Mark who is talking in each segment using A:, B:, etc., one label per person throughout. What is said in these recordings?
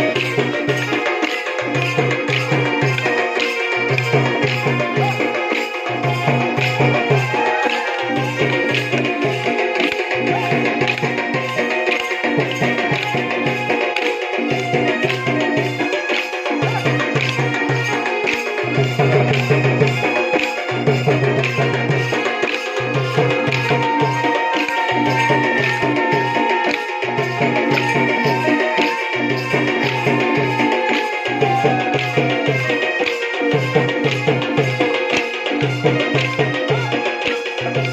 A: thank you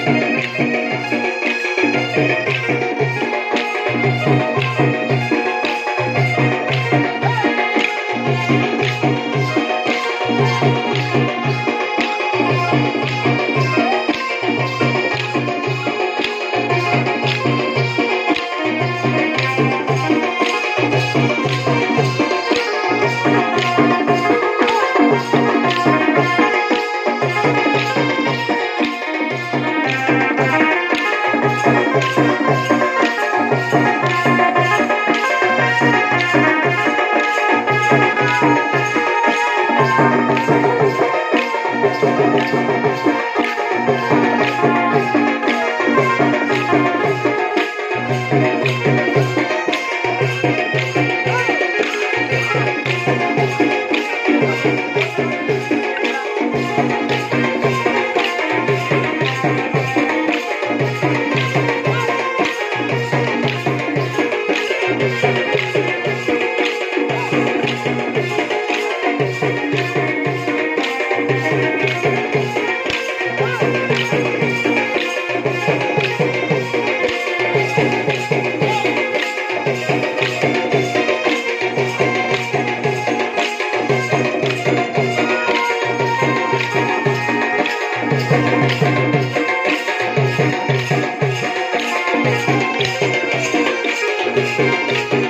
A: Thank you. Thank you. Música